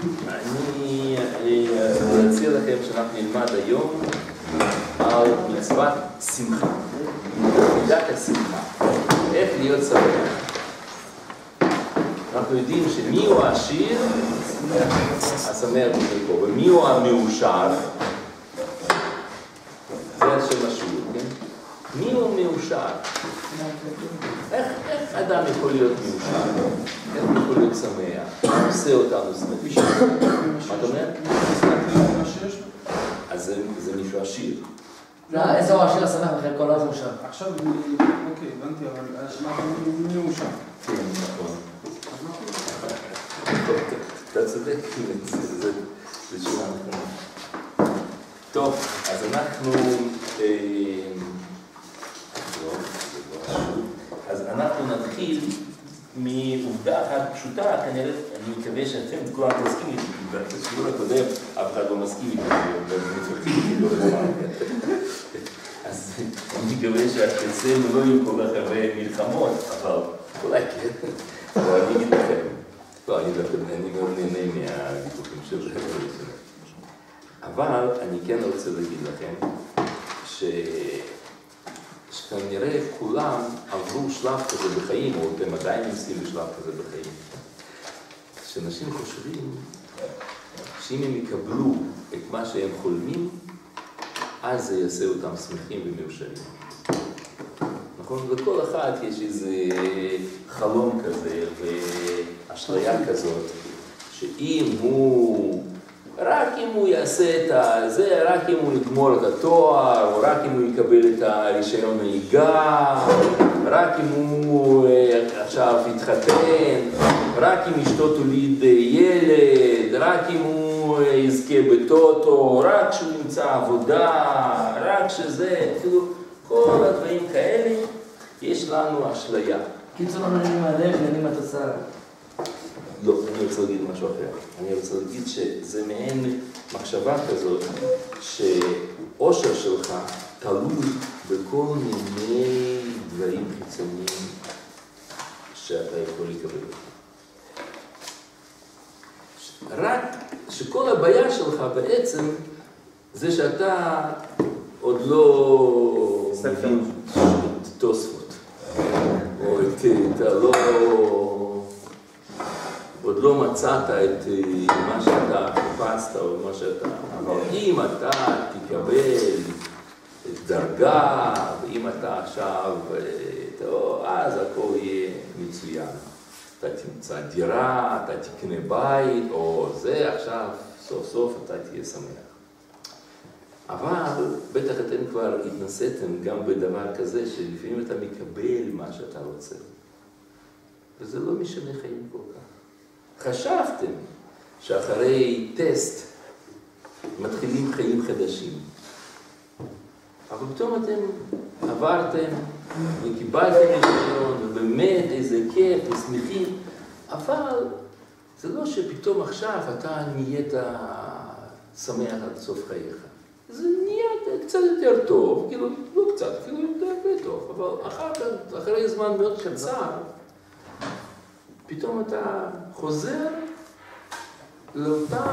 אני אציע לכם שאנחנו נלמד היום על מצוות שמחה, מידת השמחה, איך להיות שמח. אנחנו יודעים שמי הוא העשיר? השמח בחלקו, ומי הוא המאושר? זה השם השיעור, כן? מי הוא מאושר? איך אדם יכול להיות? איך הוא יכול להיות שמח? מה עושה אותנו שמחים? מה אתה אומר? אז זה, זה מישהו עשיר. לא, איזה הוא השיר השמח בחלקו, לא מאושר. עכשיו, אוקיי, הבנתי, אבל אנחנו מאושר. כן, נכון. טוב, אתה צודק, זה- תשובה נכונה. טוב, אז אנחנו... אה, לא, זה לא חשוב. אז אנחנו נתחיל מעובדה אחת פשוטה, כנראה, אני מקווה שאתם כולם תסכימו איתי, כי בשיעור הקודם אף אחד לא מסכים איתי, ומתווכחים איתי כל הזמן. אז אני מקווה שאצלנו לא יהיו כל כך הרבה מלחמות, אבל אולי כן, אבל אני אגיד לכם, לא, אני דווקא, אני גם נהנה מהוויכוחים של זה. אבל אני כן רוצה להגיד לכם, ש... שכנראה כולם עברו שלב כזה בחיים, או אתם עדיין נמצאים בשלב כזה בחיים, שאנשים חושבים שאם הם יקבלו את מה שהם חולמים, אז זה יעשה אותם שמחים ומאושרים. נכון? לכל אחד יש איזה חלום כזה ואשליה כזאת, שאם הוא, רק אם הוא יעשה את זה, רק אם הוא יגמור את התואר, או רק אם הוא יקבל את הרישיון נהיגה, רק אם הוא אה, עכשיו יתחתן, רק אם אשתו תוליד אה, ילד, רק אם הוא אה, יזכה בטוטו, רק כשהוא ימצא עבודה, רק שזה, כאילו, כל הדברים כאלה, יש לנו אשליה. קיצור, נהנים מהדרך, נהנים מהתוצאה. אני רוצה להגיד משהו אחר. אני רוצה להגיד שזה מעין מחשבה כזאת, שאושר שלך תלוי בכל מיני דברים חיצוניים שאתה יכול לקבל. רק שכל הבעיה שלך בעצם זה שאתה עוד לא מבין תוספות, או את, אתה לא, עוד לא מצאת את מה שאתה חיפשת או מה שאתה, אבל אם אתה תקבל דרגה, ואם אתה עכשיו, טוב, אז הכל יהיה מצוין. אתה תמצא דירה, אתה תקנה בית, או זה עכשיו, סוף סוף אתה תהיה שמח. אבל בטח אתם כבר התנסיתם גם בדבר כזה, שלפעמים אתה מקבל מה שאתה רוצה. וזה לא משנה חיים כל כך. חשבתם שאחרי טסט מתחילים חיים חדשים. אבל פתאום אתם עברתם וקיבלתם רישיון, ובאמת איזה כיף ושמחים, אבל זה לא שפתאום עכשיו אתה נהיית שמח עד סוף חייך. זה נהיה קצת יותר טוב, כאילו, לא קצת, כאילו יותר טוב, אבל אחר כך, אחרי זמן מאוד קצר, פתאום אתה חוזר לאותה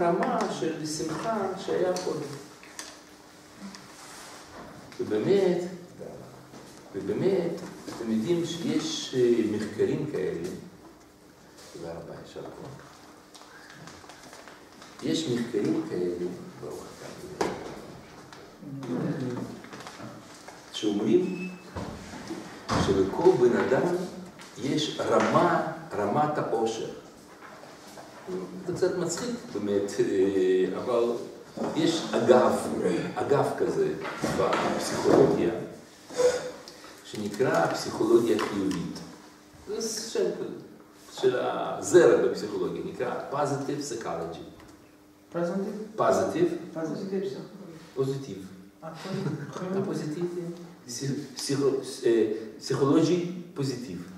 רמה של שמחה שהיה קודם. ובאמת, ובאמת, אתם יודעים שיש מחקרים כאלה, תודה רבה, יישר כוח. יש מחקרים כאלה, ברוך אתה, שאומרים שלכל בן אדם יש רמה, רמת העושר. זה קצת מצחיק באמת, אבל יש אגף, אגף כזה בפסיכולוגיה, שנקרא פסיכולוגיה חיובית. זה שם של הזרם בפסיכולוגיה, נקרא positive psychology. positive, פרזנטיב. positive. positive. ה positive, psychologie positive.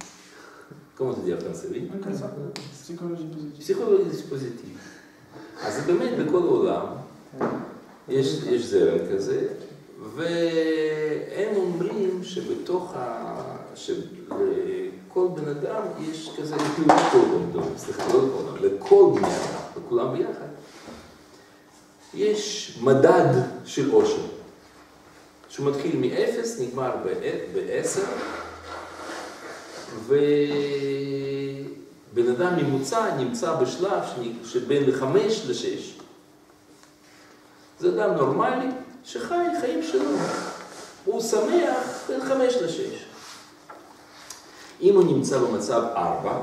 Comment en français psychologie positive. psychologie positive. אז זה באמת בכל העולם, יש, יש זרם כזה, והם אומרים שבתוך ה... שלכל בן אדם יש כזה, סליחה, לא לכל אדם, לכל בני אדם, כולם ביחד. יש מדד של עושר, שהוא מתחיל מ-0, נגמר ב-10, ובן אדם ממוצע נמצא בשלב שבין 5 ל-6. זה אדם נורמלי שחי חיים שלו, הוא שמח בין 5 ל-6. אם הוא נמצא במצב 4,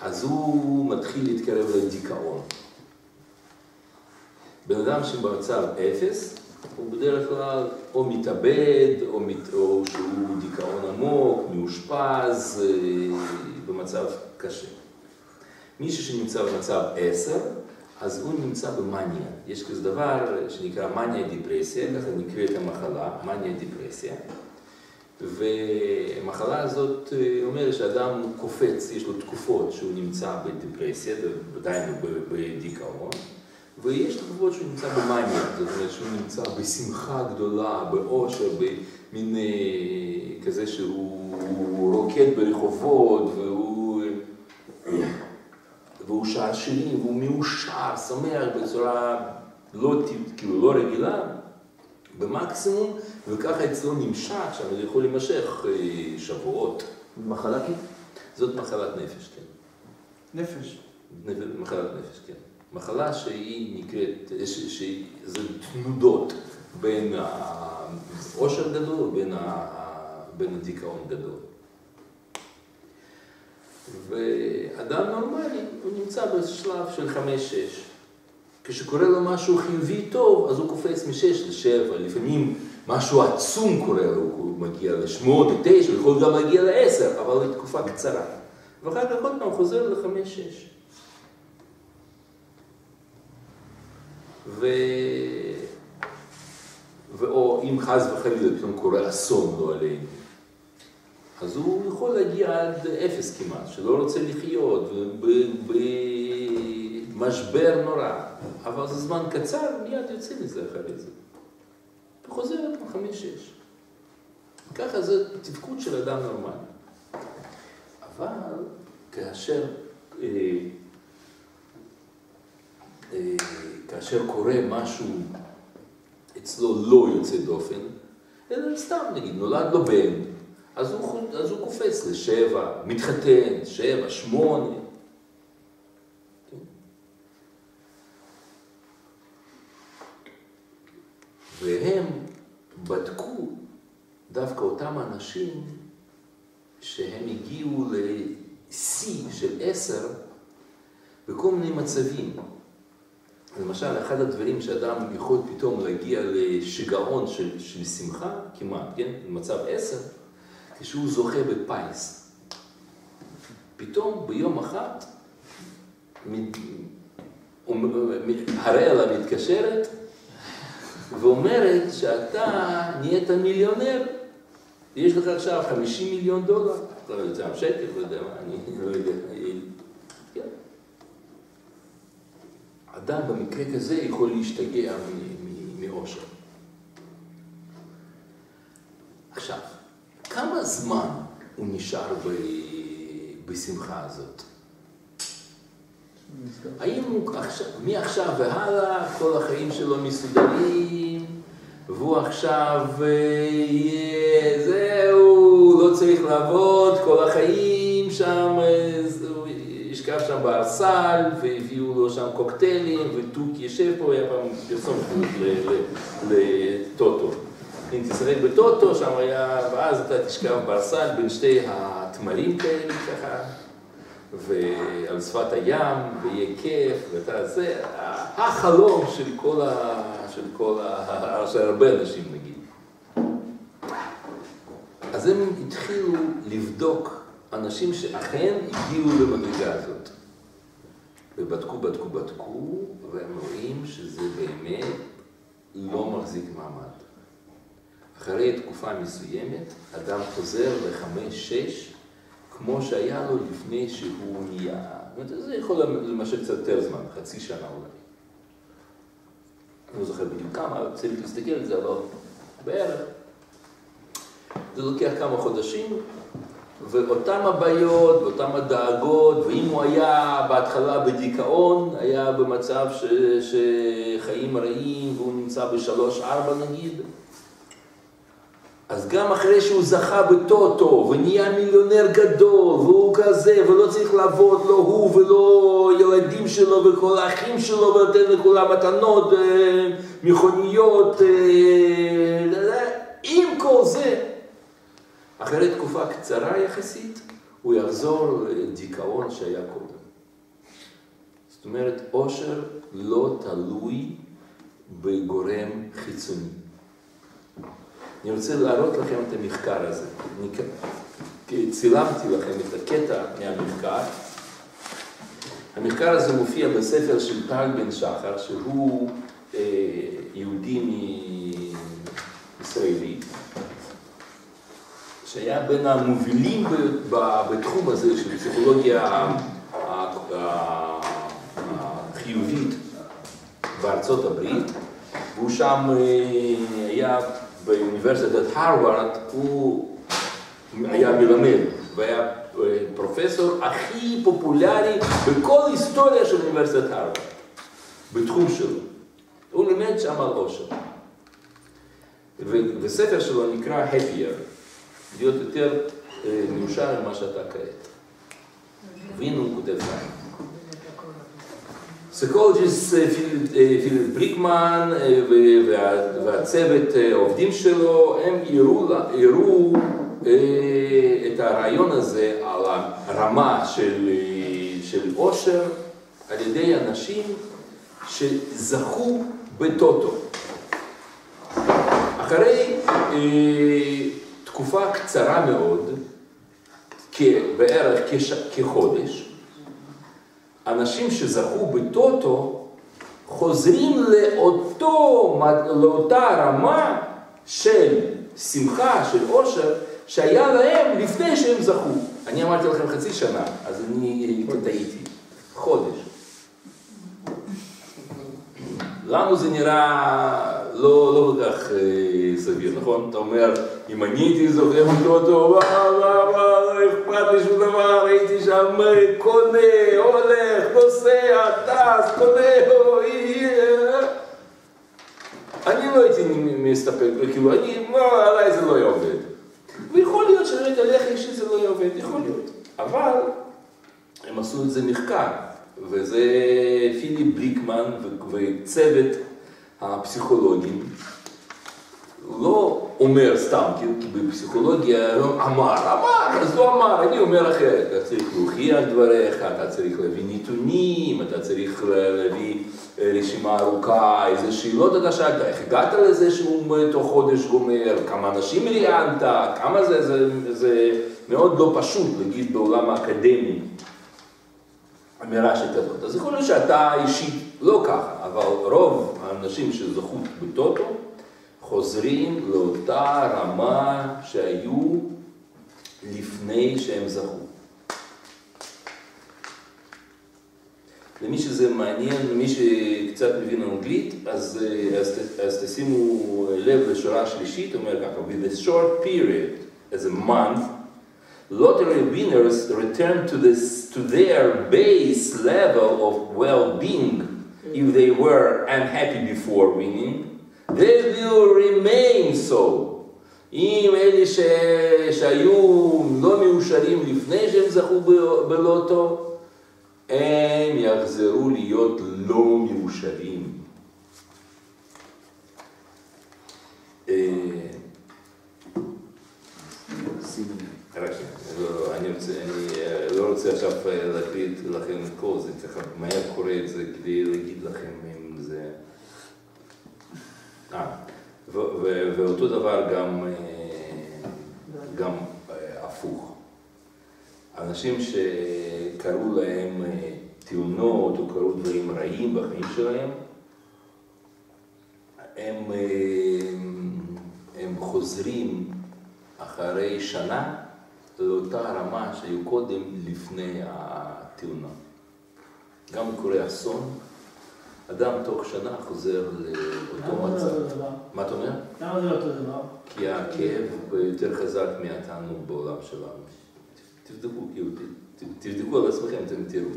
אז הוא מתחיל להתקרב לדיכאון. בן אדם שבמצב 0, הוא בדרך כלל או מתאבד, או, מת... או שהוא דיכאון עמוק, מאושפז, אה, במצב קשה. מישהו שנמצא במצב 10, אז הוא נמצא במאניה. יש כזה דבר שנקרא מניה דיפרסיה, ככה נקראת המחלה, מניה דיפרסיה. והמחלה הזאת אה, אומרת שאדם קופץ, יש לו תקופות שהוא נמצא בדיפרסיה, עדיין בדיכאון, ויש תקופות שהוא נמצא במאניה, זאת אומרת שהוא נמצא בשמחה גדולה, באושר, במין אה, כזה שהוא רוקד ברחובות, והוא, והוא שעשעים, והוא מאושר, שמח בצורה לא, כאילו לא רגילה, במקסימום, וככה אצלו נמשך, עכשיו זה יכול להימשך אה, שבועות. מחלה כאילו? זאת מחלת נפש, כן. נפש. מחלת נפש, כן. מחלה שהיא נקראת, שזה תנודות בין העושר גדול ובין בין הדיכאון גדול. ואדם נורמלי, הוא נמצא בשלב של חמש-שש. כשקורה לו משהו חיובי טוב, אז הוא קופץ משש לשבע, לפעמים משהו עצום קורה לו, הוא מגיע לשמונה, לתשע, יכול גם להגיע לעשר, אבל לתקופה קצרה. ואחר כך עוד פעם חוזר לחמש-שש. ו... ואו אם חס וחלילה פתאום קורה אסון לא עלינו, אז הוא יכול להגיע עד אפס כמעט, שלא רוצה לחיות, במשבר נורא, אבל זה זמן קצר, מיד יוצא מזה אחרי זה. וחוזר עד חמש-שש. ככה זה תפקוד של אדם נורמלי. אבל כאשר אה, אה, כאשר קורה משהו אצלו לא יוצא דופן, אלא סתם נגיד, נולד לו בן, אז הוא, אז הוא קופץ לשבע, מתחתן, שבע, שמונה. והם בדקו דווקא אותם אנשים שהם הגיעו לשיא של עשר בכל מיני מצבים. למשל, אחד הדברים שאדם יכול פתאום להגיע לשיגעון של, של שמחה, כמעט, כן? במצב עשר, כשהוא זוכה בפיס. פתאום ביום אחד הראלה מתקשרת ואומרת שאתה נהיית מיליונר, יש לך עכשיו 50 מיליון דולר, לא יודע, שקל, לא יודע מה, אני לא יודע. אדם במקרה כזה יכול להשתגע מאושר. עכשיו, כמה זמן הוא נשאר בשמחה הזאת? האם הוא עכשיו, מעכשיו והלאה כל החיים שלו מסודרים, והוא עכשיו יהיה, זהו, לא צריך לעבוד, כל החיים שם ישכב שם בארסל, והביאו לו שם קוקטיילים, ותוכי יושב פה, היה פעם פרסום לטוטו. אם תשחק בטוטו, שם היה, ואז אתה תשכב בארסל בין שתי התמרים כאלה ככה, ועל שפת הים, ויהיה כיף, ואתה, זה החלום של כל ה... של כל ה... של הרבה אנשים נגיד. אז הם התחילו לבדוק אנשים שאכן הגיעו למדרגה הזאת. ובדקו, בדקו, בדקו, והם רואים שזה באמת לא מחזיק מעמד. אחרי תקופה מסוימת, אדם חוזר לחמש-שש, כמו שהיה לו לפני שהוא נהיה. זאת אומרת, זה יכול למשל קצת יותר זמן, חצי שנה אולי. אני לא זוכר בדיוק כמה, צריך להסתכל על זה, אבל בערך. זה לוקח כמה חודשים, ואותם הבעיות ואותם הדאגות, ואם הוא היה בהתחלה בדיכאון, היה במצב ש, שחיים רעים והוא נמצא בשלוש-ארבע נגיד, אז גם אחרי שהוא זכה בטוטו ונהיה מיליונר גדול והוא כזה ולא צריך לעבוד לא הוא ולא ילדים שלו וכל האחים שלו ונותן לכולם מתנות, אה, מכוניות, אה, עם כל זה אחרי תקופה קצרה יחסית, הוא יחזור לדיכאון שהיה קודם. זאת אומרת, עושר לא תלוי בגורם חיצוני. אני רוצה להראות לכם את המחקר הזה. אני צילמתי לכם את הקטע מהמחקר. המחקר הזה מופיע בספר של טל בן שחר, שהוא אה, יהודי ישראלי. שהיה בין המובילים בתחום הזה של פסיכולוגיה החיובית בארצות הברית, והוא שם אה, היה באוניברסיטת הרווארד, הוא היה מלמד והיה אה, פרופסור הכי פופולרי בכל היסטוריה של אוניברסיטת הרווארד, בתחום שלו. הוא לימד שם על עושר. וספר שלו נקרא Happier. להיות יותר אה, מאושר ממה שאתה כעת. והנה הוא כותב כאן. פסיכולוגיסט פיליפ בריקמן והצוות העובדים שלו, הם הראו את הרעיון הזה על הרמה של, של עושר על ידי אנשים שזכו בטוטו. אחרי תקופה קצרה מאוד, בערך כחודש, אנשים שזכו בטוטו חוזרים לאותו, לאותה רמה של שמחה, של עושר, שהיה להם לפני שהם זכו. אני אמרתי לכם חצי שנה, אז אני טעיתי. חודש. לנו זה נראה לא, לא כל כך אה, סביר, נכון? אתה אומר, אם אני הייתי זוכר אותו וואו, וואו, וואו, לא אכפת לי שום דבר, הייתי שם קונה, הולך, נוסע, טס, קונה, אוי, אני לא הייתי מסתפק, כאילו, אני, לא, עליי זה לא היה עובד. ויכול להיות שבאמת עליך אישי זה לא היה עובד, יכול להיות. אבל הם עשו את זה מחקר, וזה פיליפ בליקמן וצוות הפסיכולוגים לא אומר סתם, כי בפסיכולוגיה אמר, אמר, אז לא אמר, אני אומר אחרת, אתה צריך להוכיח דבריך, אתה צריך להביא נתונים, אתה צריך להביא רשימה ארוכה, איזה שאלות אתה שאלת, איך הגעת לזה שהוא תוך חודש גומר, כמה אנשים ראיינת, כמה זה, זה, זה מאוד לא פשוט, נגיד בעולם האקדמי, אמירה שכזאת. אז יכול להיות שאתה אישית לא ככה, אבל רוב האנשים שזכו בטוטו חוזרים לאותה רמה שהיו לפני שהם זכו. למי שזה מעניין, למי שקצת מבין אנגלית, אז, אז, אז תשימו לב לשורה שלישית, אומר ככה, with a short period, as a month, lottery winners return to, this, to their base level of well-being if they were unhappy before winning, they will remain so. אם אלה ש... שהיו לא מאושרים לפני שהם זכו בלוטו, הם יחזרו להיות לא מאושרים. אני, רוצה, אני לא רוצה עכשיו להקליט לכם את כל זה, צריך מהר קורא את זה כדי להגיד לכם אם זה... אה, ואותו דבר גם, גם הפוך. אנשים שקראו להם תאונות או קראו דברים רעים בחיים שלהם, הם, הם חוזרים אחרי שנה לאותה רמה שהיו קודם לפני התאונה. גם קורה אסון, אדם תוך שנה חוזר לאותו מצב. לא מה אתה אומר? למה זה לא אותו דבר? כי הכאב יותר חזק מהתענוג בעולם שלנו. תבדקו, כאילו, תבדקו על עצמכם, אתם תראו.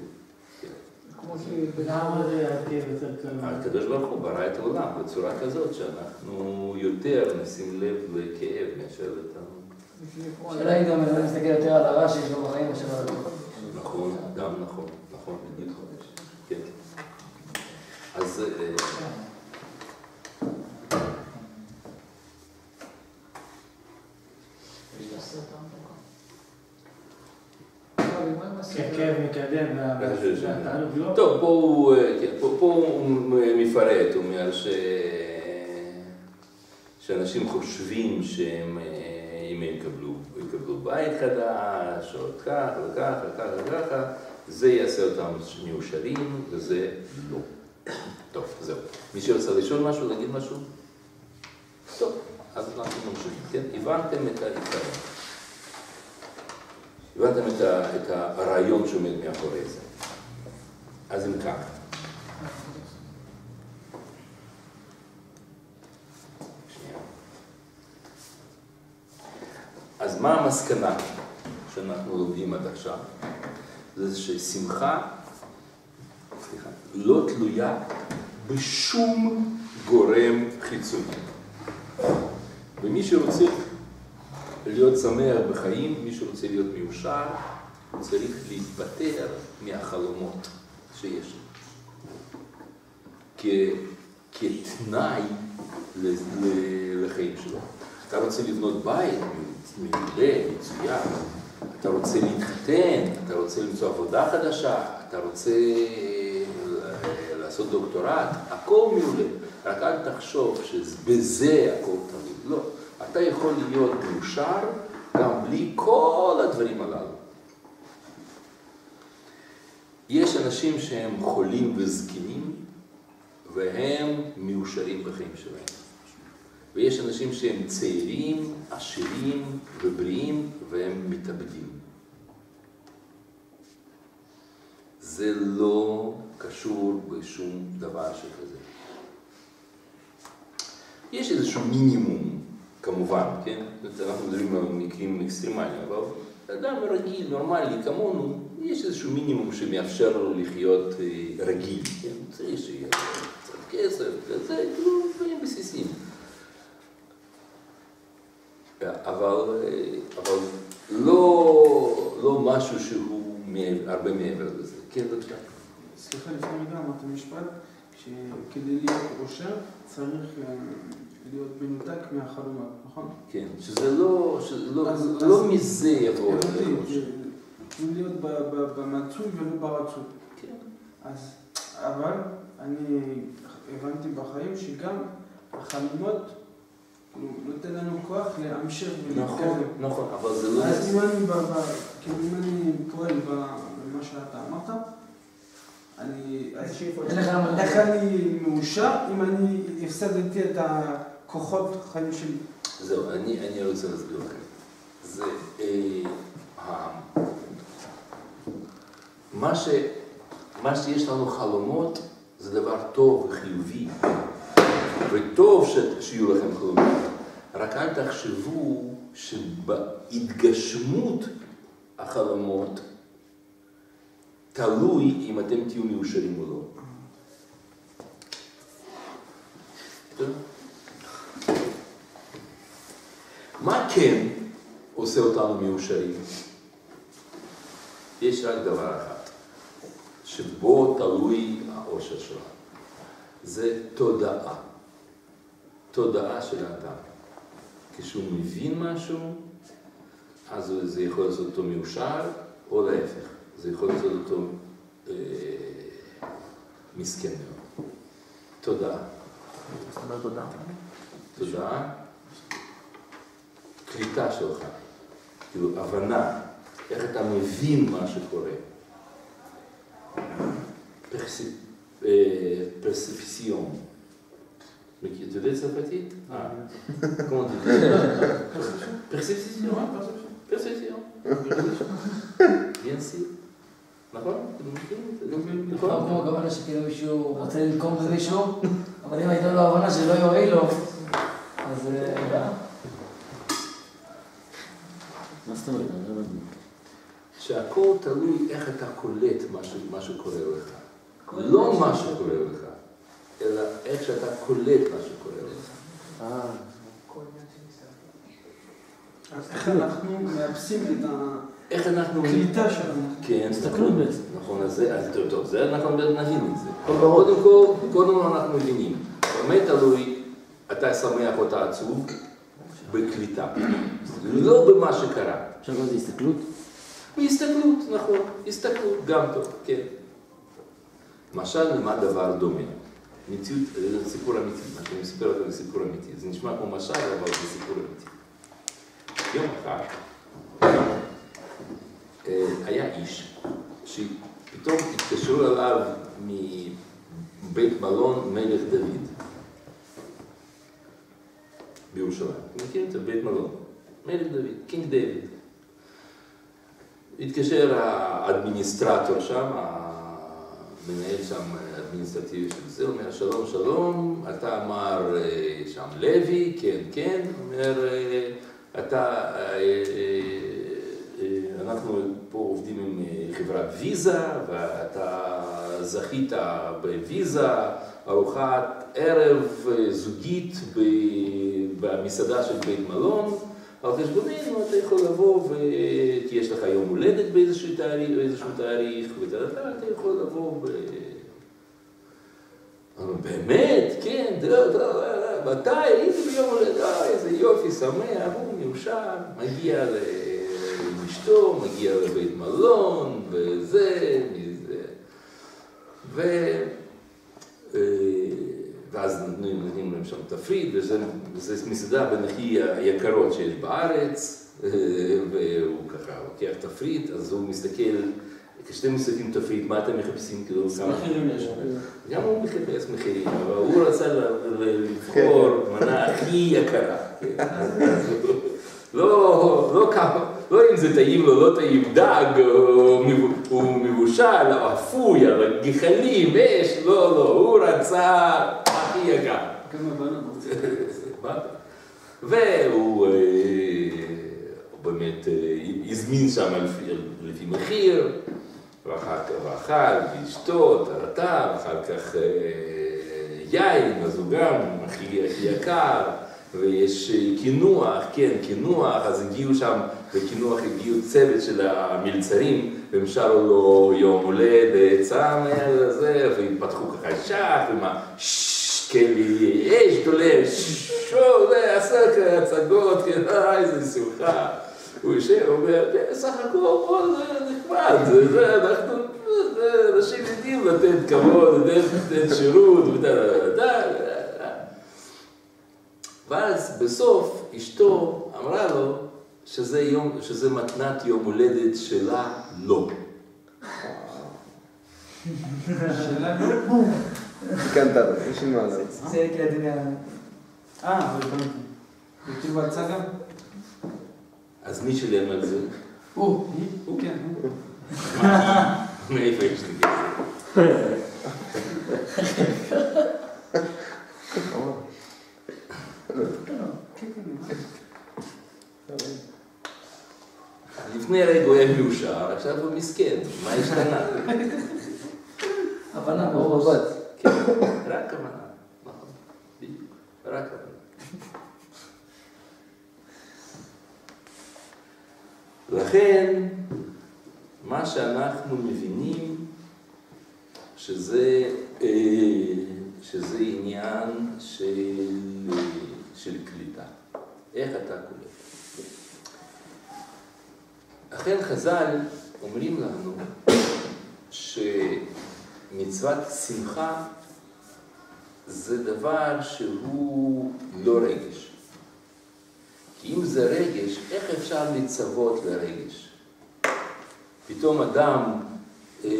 כמו שבלמה זה ההרכב יותר קל. הקדוש ברוך הוא ברא את העולם בצורה כזאת שאנחנו יותר נשים לב לכאב מאשר את. השאלה היא גם, אם אני מסתכל יותר על הרע שיש לו בחיים מאשר על הטוב. נכון, גם נכון, נכון, בדיוק. כן. אז אה, לא. טוב, פה הוא, אה, מפרט, הוא אומר ש... שאנשים חושבים שהם, אה, אם הם יקבלו, יקבלו בית חדש, או כך וככה וככה וככה, זה יעשה אותם מאושרים, וזה לא. טוב, זהו. מי שרוצה לשאול משהו, להגיד משהו? טוב, אז אנחנו ממשיכים, כן? הבנתם את העיקרון. הבנתם את, ה, את הרעיון שעומד מאחורי זה. אז אם כך. מה המסקנה שאנחנו לומדים עד עכשיו? זה ששמחה, סליחה, לא תלויה בשום גורם חיצוני. ומי שרוצה להיות שמח בחיים, מי שרוצה להיות מיושר, צריך להתפטר מהחלומות שיש לו. כתנאי לחיים שלו. אתה רוצה לבנות בית מעולה, מצוין, אתה רוצה להתחתן, אתה רוצה למצוא עבודה חדשה, אתה רוצה ל- לעשות דוקטורט, הכל מעולה. רק אל תחשוב שבזה הכל תמיד. לא. אתה יכול להיות מאושר גם בלי כל הדברים הללו. יש אנשים שהם חולים וזקנים, והם מאושרים בחיים שלהם. ויש אנשים שהם צעירים, עשירים ובריאים, והם מתאבדים. זה לא קשור בשום דבר שכזה. יש איזשהו מינימום, כמובן, כן? אנחנו מדברים על מקרים אקסטרימליים, אבל אדם רגיל, נורמלי, כמונו, יש איזשהו מינימום שמאפשר לו לחיות אה, רגיל, כן? צריך שיהיה קצת כסף, כזה, כאילו, דברים בסיסיים. אבל, אה, אבל לא, לא משהו שהוא מעבר- הרבה מעבר לזה. כן, בבקשה. סליחה, לפני רגע אמרת משפט, שכדי להיות אושר צריך אה, להיות מנותק מהחלומות, נכון? כן, שזה לא, שלא, אז- לא אז- מזה יבוא. צריכים להיות ב- במצוי ולא ברצוי. כן. אז, אבל אני הבנתי בחיים שגם החלומות, נותן לנו כוח להמשיך נכון, ולהתקדם. נכון, אבל זה לא... אז אם אני, כאילו, אם אני פועל במה שאתה אמרת, אני... איך אני מאושר אם אני הפסדתי את הכוחות חיים שלי? זהו, אני, רוצה להסביר לכם. זה... אה, מה שיש לנו חלומות זה דבר טוב וחיובי. וטוב שיהיו לכם חלומות. רק אל תחשבו שבהתגשמות החלומות תלוי אם אתם תהיו מאושרים או לא. מה כן עושה אותנו מאושרים? יש רק דבר אחד, שבו תלוי האושר שלנו. זה תודעה. תודעה של האדם. כשהוא מבין משהו, אז זה יכול לעשות אותו מאושר, או להפך. זה יכול לעשות אותו אה, מסכן מאוד. תודעה. תודה. תודעה, קליטה שלך, כאילו הבנה, איך אתה מבין מה שקורה. פרסי- אה, פרספציון. מכיר- אתה יודע צרפתית? אה, כמו אתה יודע? פרספציון. פרספציון. bien sûr. נכון? אתם מכירים את זה? נכון, נכון? כמו הכוונה שכאילו מישהו רוצה לנקום במישהו, אבל אם הייתה לו הבנה שלא יועיל לו, אז... אה, מה זאת אומרת? אני לא הבנתי. שהכל תלוי איך אתה קולט מה, ש... מה שקורה לך. לא מה שקורה לך, אלא איך שאתה קולט מה שקורה לך. אה, אז איך אנחנו מאפסים את איך אנחנו... הקליטה שלנו? כן, הסתכלות בעצם. נכון, אז זה, אז זה אנחנו נבין את זה. בראש. קודם כל, קודם כל אנחנו מבינים. באמת תלוי, אתה שמח או אתה עצוב, בקליטה. לא במה שקרה. אפשר לקרוא לזה הסתכלות? בהסתכלות, נכון, הסתכלות, גם טוב, כן. משל למה דבר דומה? מציאות, זה סיפור אמיתי, מה שאני מספר לכם זה סיפור אמיתי. זה נשמע כמו משל, אבל זה סיפור אמיתי. יום אחד אה, היה איש שפתאום התקשרו אליו מבית מלון מלך דוד בירושלים. מכירים את הבית מלון? מלך דוד, קינג דיוויד. התקשר האדמיניסטרטור שם, המנהל שם האדמיניסטרטיבי של זה, אומר שלום שלום, אתה אמר אה, שם לוי, כן כן, אומר אה, אתה, אה, אנחנו פה עובדים עם חברת ויזה ואתה זכית בוויזה, ארוחת ערב זוגית במסעדה של בית מלון. על חשבוננו אתה יכול לבוא וכי יש לך יום הולדת באיזשהו תאריך, באיזשהו תאריך, ואתה אתה יכול לבוא ב... באמת, כן, טוב, טוב, אה, מתי? הייתי ביום הולדת, אה, איזה יופי, שמח, הוא מאושר, מגיע לאשתו, מגיע לבית מלון, וזה, מזה. ו... אה, ואז נותנים, להם שם תפריט, וזה, וזה מסעדה בין הכי היקרות שיש בארץ, אה, והוא ככה לוקח תפריט, אז הוא מסתכל, כשאתם מסתכלים תפריט, מה אתם מחפשים? כאילו, כמה... מחירים יש. גם הוא מחפש מחירים, אבל הוא רצה ל- לבחור מנה הכי יקרה. כן. לא, לא כמה, לא אם זה טעים לו, לא טעים, דג, הוא מבושל, או אפוי, אבל גחלים, אש, לא, לא, הוא רצה הכי יקר. כמה בנות? והוא אה, באמת אה, הזמין שם לפי מחיר, ואחר כך הוא אכל, ואשתו, טרטה, ואחר כך אה, יין, אז הוא גם הכי, יקר, ויש אה, קינוח, כן, קינוח, אז הגיעו שם, בקינוח הגיעו צוות של המלצרים, והם שרו לו יום הולדת, שמח וזה, והתפתחו ככה שח, ומה, שכלי אש זה עשה כאלה הצגות, כן, אה, איזה שמחה. הוא יושב, הוא אומר, "כן, סך הכל פה זה נחמד, זה, אנחנו, אנשים יודעים לתת כבוד, לתת לתת שירות. ואז בסוף אשתו אמרה לו שזה, יום, שזה מתנת יום הולדת שלה לא. שאלה לא? תיקנת, יש לי מה עליו. זה כדי... אה, אבל הבנתי. וכאילו הצגה? אז מי שילם על זה? הוא, הוא כן. מאיפה יש לי כסף? לפני רגע הוא היה מאושר, עכשיו הוא מסכן, מה השתנה? הבנה הוא. עבד. כן, רק כוונה, נכון, בדיוק, רק כוונה. לכן, מה שאנחנו מבינים, שזה, אה, שזה עניין של, של קליטה. איך אתה קולט. לכן חז"ל אומרים לנו שמצוות שמחה זה דבר שהוא לא רגש. אם זה רגש, איך אפשר לצוות לרגש? פתאום אדם אה,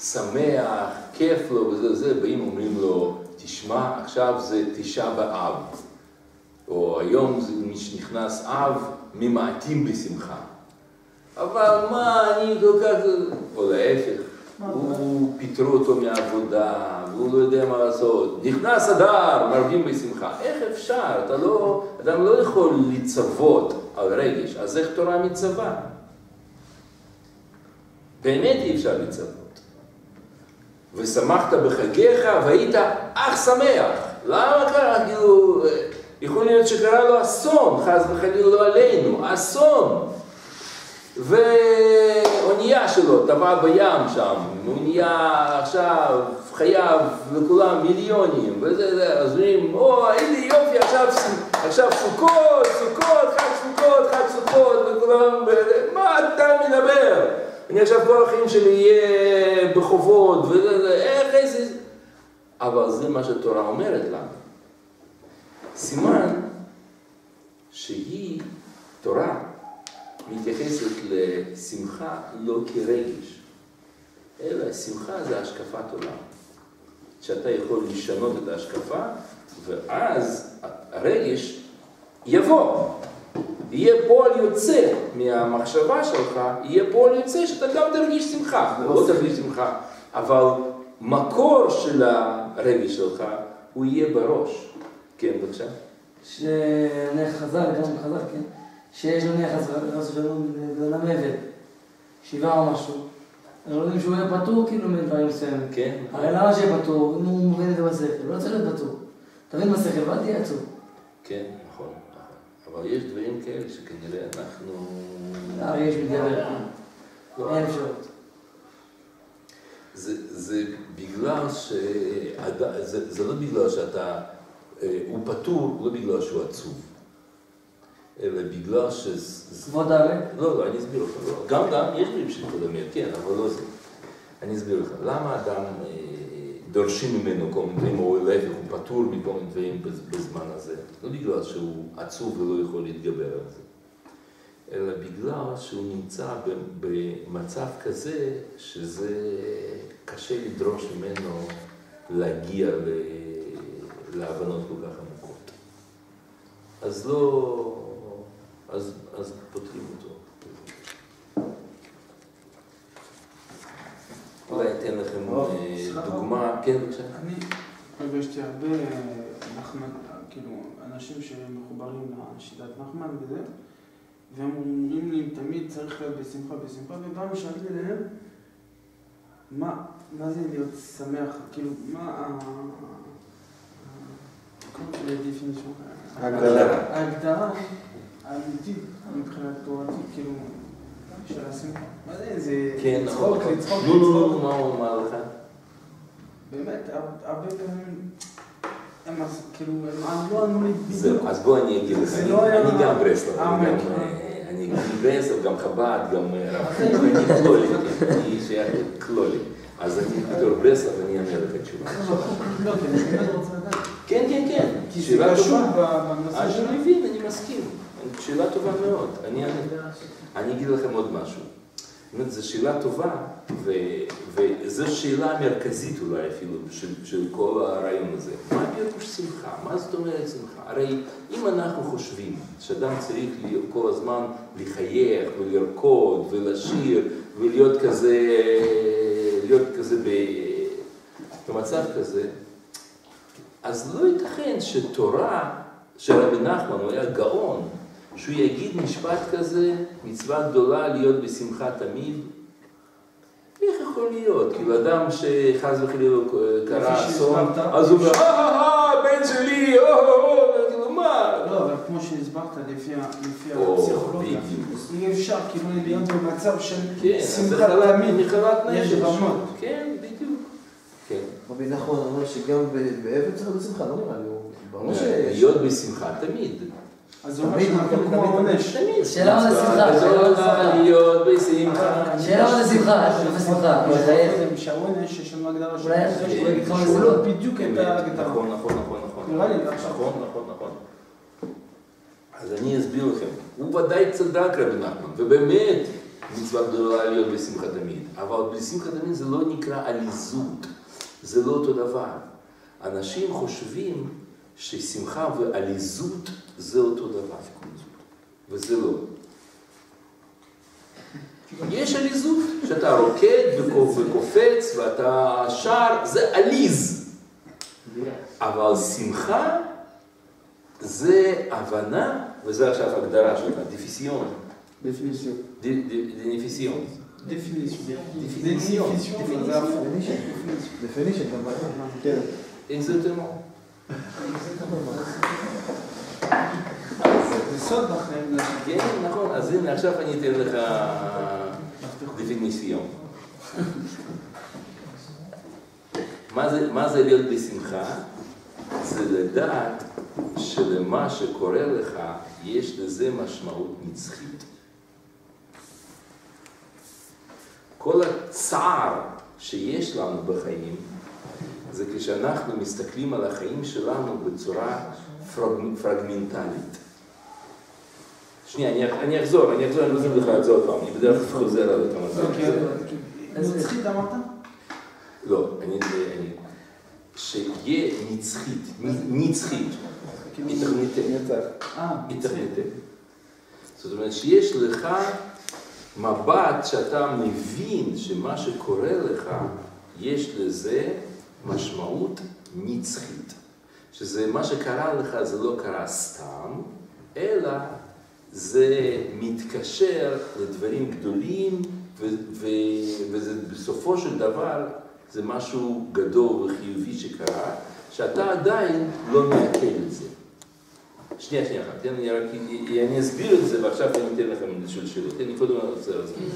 שמח, כיף לו וזה וזה, באים אומרים לו, תשמע, עכשיו זה תשעה באב, או היום זה מי שנכנס אב, ממעטים בשמחה. אבל מה, אני כל כך... או להפך, הוא פיטרו אותו מהעבודה, והוא לא יודע מה לעשות. נכנס אדר, מרבים בשמחה. איך אפשר? אתה לא, אדם לא יכול לצוות על רגש, אז איך תורה מצווה? באמת אי אפשר לצפות. ושמחת בחגיך והיית אך שמח. למה קרה? כאילו, יכול להיות שקרה לו אסון, חס וחלילה לא עלינו, אסון. ואונייה שלו טבעה בים שם, אונייה עכשיו חייב לכולם מיליונים, וזה, זה, אז אומרים, או, הנה יופי, עכשיו, עכשיו סוכות, סוכות, חג סוכות, חג סוכות, וכולם, מה אתה מדבר? אני עכשיו כל החיים שלי אהיה בחובות, וזה, זה, איך, איזה... אבל זה מה שהתורה אומרת לנו. סימן שהיא, תורה, מתייחסת לשמחה לא כרגש, אלא שמחה זה השקפת עולם. שאתה יכול לשנות את ההשקפה, ואז הרגש יבוא. יהיה פועל יוצא מהמחשבה שלך, יהיה פועל יוצא שאתה גם תרגיש שמחה, לא תרגיש שמחה, אבל מקור של הרגש שלך, הוא יהיה בראש. כן, בבקשה. שנניח חז"ל, גם חז"ל, כן, שיש נניח חס ושלום בן אדם עבד, שבעה או משהו, אנחנו יודעים שהוא יהיה פטור כאילו מדברים מסוימים. כן. הרי למה שיהיה פטור? אם הוא מבין את זה בשכל, לא צריך להיות פטור. תבין בשכל ואל תהיה עצוב. כן, נכון, נכון. אבל יש דברים כאלה שכנראה אנחנו... הרי יש מתגבר. לא, אין אפשרות. זה, זה בגלל ש... זה, זה לא בגלל שאתה... אה, הוא פטור לא בגלל שהוא עצוב, אלא בגלל ש... כבוד הארץ? לא, לא, אני אסביר לך. לא. גם, גם, יש דברים המת, כן, אבל לא זה. אני אסביר לך. למה אדם אה, דורשים ממנו כל מיני דברים, או להפך, הוא פטור מכל מיני דברים בזמן הזה? לא בגלל שהוא עצוב ולא יכול להתגבר על זה. אלא בגלל שהוא נמצא במצב כזה שזה קשה לדרוש ממנו להגיע להבנות כל כך עמוקות. אז לא... אז, אז פותרים אותו. אולי אתן לכם אה, דוגמה, כן בבקשה. אני פגשתי הרבה נחמן, כאילו, אנשים שמחוברים לשיטת נחמן וזה, והם אומרים לי תמיד צריך להיות בשמחה בשמחה, ופעם שאלתי להם, מה, מה זה להיות שמח, כאילו, מה ה... ההגדרה. ההגדרה האמיתית מבחינת תורתית, כאילו, של השמחה. מה זה, זה כן, לצחוק, נכון. לצחוק, נו, נו, נו, לצחוק. מה הוא אמר לך? באמת, הר- הרבה פעמים, הם כאילו, הם לא ענו לי בדיוק. אז בוא אני אגיד לך, אני- לא אני גם ברסלב, אני גם, אה, אה, ברסלב, גם חב"ד, גם אה, רב אני כלולי, כן, אני שייך לכלולי. אז אני בתור ברסלב, אני אענה לך תשובה. כן, כן, כן, כי זה קשור בנושא. אני מבין, אני מסכים. שאלה טובה מאוד. אני אגיד לכם עוד משהו. זאת אומרת, זו שאלה טובה, וזו שאלה מרכזית אולי אפילו של, כל הרעיון הזה. מה פירוש שמחה? מה זאת אומרת שמחה? הרי אם אנחנו חושבים שאדם צריך להיות כל הזמן לחייך ולרקוד ולשיר ולהיות כזה, להיות כזה במצב כזה, אז לא ייתכן שתורה, שרבי נחמן, הוא היה גאון, שהוא יגיד משפט כזה, מצווה גדולה להיות בשמחה תמיד. איך יכול להיות? כאילו אדם שחס וחלילה קרה אסון. אז הוא אומר, אה, אה, אה, בן שלי, או, או, או, כאילו מה? לא, אבל כמו שהסברת לפי הפסיכולוגיה. אי אפשר כאילו להיות במצב של כן, חלת- תמיד. יש. רמות. כן, בדיוק. כן. רבי נחמן אומר שגם ב- בעבד צריך להיות בשמחה, לא נראה לי, הוא ברור שיש. להיות בשמחה תמיד. אז זה אומר תמיד, כמו תמיד. העונש. תמיד. שאלה מה זה שמחה, שאלה מה זה שמחה. להיות בשמחה. שאלה מה זה שמחה, מה זה שמחה, אבל מחייב. קודם שהעונש יש לנו הגדרה של יש שהוא לא לא. בדיוק את ההגדרה. נכון, נכון, נכון, נכון. נראה לי, עכשיו. נכון, נכון, נכון. אז אני אסביר לכם. הוא ודאי צדק רבי נחמן, ובאמת מצווה גדולה להיות בשמחה תמיד. אבל בשמחה תמיד זה לא נקרא עליזות, זה לא אותו דבר. אנשים חושבים ששמחה ועליזות זה אותו דבר, וזה לא. יש עליזות, שאתה רוקד וקופ- וקופץ ואתה שר, זה עליז. אבל שמחה זה הבנה, וזה עכשיו הגדרה שלך, דיפיסיון. דפיניציה. דיפיסיון. דפיניציה. דפיניציון. דפיניציה, זה הפוך. Definition. Definition, גם מה? כן. אקזוטמו. זה סוד בחיים. כן, נכון, אז הנה עכשיו אני אתן לך זה, מה זה להיות בשמחה? זה לדעת שלמה שקורה לך יש לזה משמעות נצחית. כל הצער שיש לנו בחיים זה כשאנחנו מסתכלים על החיים שלנו בצורה פרג, פרגמנטלית. שנייה, אני, אני אחזור, אני אחזור, אני לא אגיד לך את זה עוד פעם, אני בדרך כלל חוזר על אותם אוקיי. הדברים. נצחית אמרת? לא, אני, שיהיה נצחית, נצחית, אינטרנטית, אה, אינטרנטית. זאת אומרת שיש לך מבט שאתה מבין שמה שקורה לך, יש לזה משמעות נצחית. שזה מה שקרה לך זה לא קרה סתם, אלא זה מתקשר לדברים גדולים, וזה בסופו של דבר זה משהו גדול וחיובי שקרה, שאתה עדיין לא מעכל את זה. שנייה, שנייה אחת, תן לי רק, אני אסביר את זה ועכשיו אני אתן לכם לשאול שאלות. לי קודם רוצה להסביר.